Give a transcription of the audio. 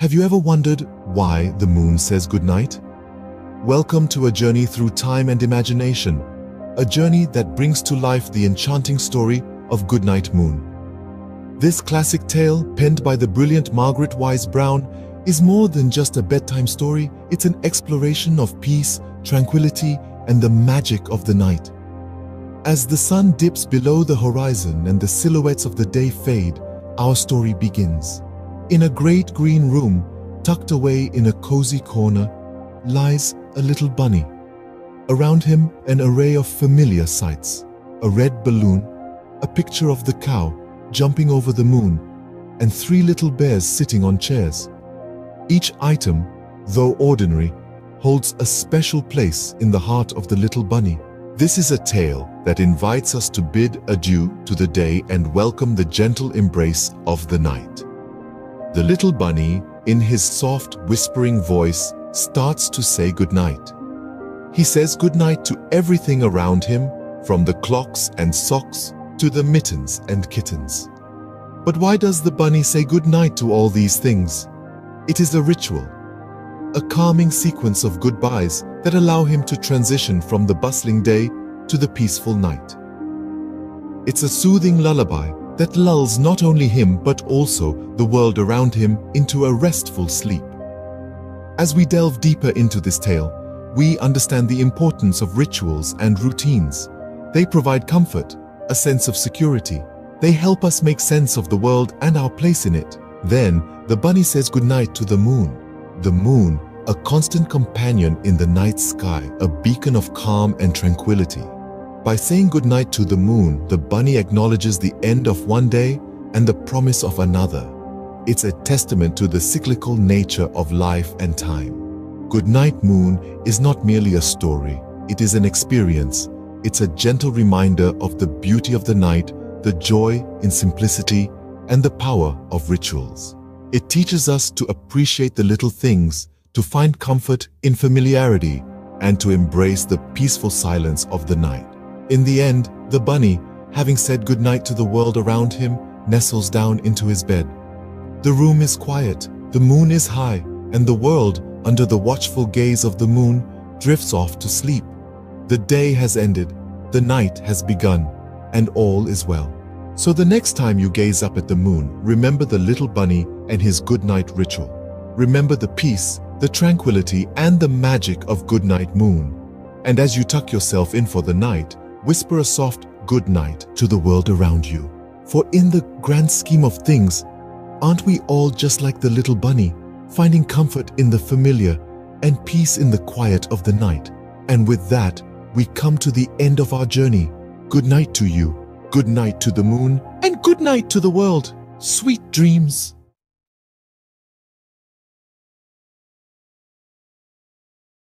Have you ever wondered why the moon says goodnight? Welcome to a journey through time and imagination, a journey that brings to life the enchanting story of Goodnight Moon. This classic tale, penned by the brilliant Margaret Wise Brown, is more than just a bedtime story, it's an exploration of peace, tranquility, and the magic of the night. As the sun dips below the horizon and the silhouettes of the day fade, our story begins. In a great green room, tucked away in a cozy corner, lies a little bunny. Around him, an array of familiar sights. A red balloon, a picture of the cow jumping over the moon, and three little bears sitting on chairs. Each item, though ordinary, holds a special place in the heart of the little bunny. This is a tale that invites us to bid adieu to the day and welcome the gentle embrace of the night. The little bunny, in his soft, whispering voice, starts to say goodnight. He says goodnight to everything around him, from the clocks and socks to the mittens and kittens. But why does the bunny say goodnight to all these things? It is a ritual, a calming sequence of goodbyes that allow him to transition from the bustling day to the peaceful night. It's a soothing lullaby that lulls not only him but also the world around him into a restful sleep. As we delve deeper into this tale, we understand the importance of rituals and routines. They provide comfort, a sense of security. They help us make sense of the world and our place in it. Then, the bunny says goodnight to the moon. The moon, a constant companion in the night sky, a beacon of calm and tranquility. By saying goodnight to the moon, the bunny acknowledges the end of one day and the promise of another. It's a testament to the cyclical nature of life and time. Goodnight Moon is not merely a story, it is an experience. It's a gentle reminder of the beauty of the night, the joy in simplicity, and the power of rituals. It teaches us to appreciate the little things, to find comfort in familiarity, and to embrace the peaceful silence of the night. In the end, the bunny, having said goodnight to the world around him, nestles down into his bed. The room is quiet, the moon is high, and the world, under the watchful gaze of the moon, drifts off to sleep. The day has ended, the night has begun, and all is well. So the next time you gaze up at the moon, remember the little bunny and his goodnight ritual. Remember the peace, the tranquility, and the magic of goodnight moon. And as you tuck yourself in for the night, whisper a soft good night to the world around you. For in the grand scheme of things, aren't we all just like the little bunny, finding comfort in the familiar and peace in the quiet of the night? And with that, we come to the end of our journey. Good night to you, good night to the moon, and good night to the world. Sweet dreams.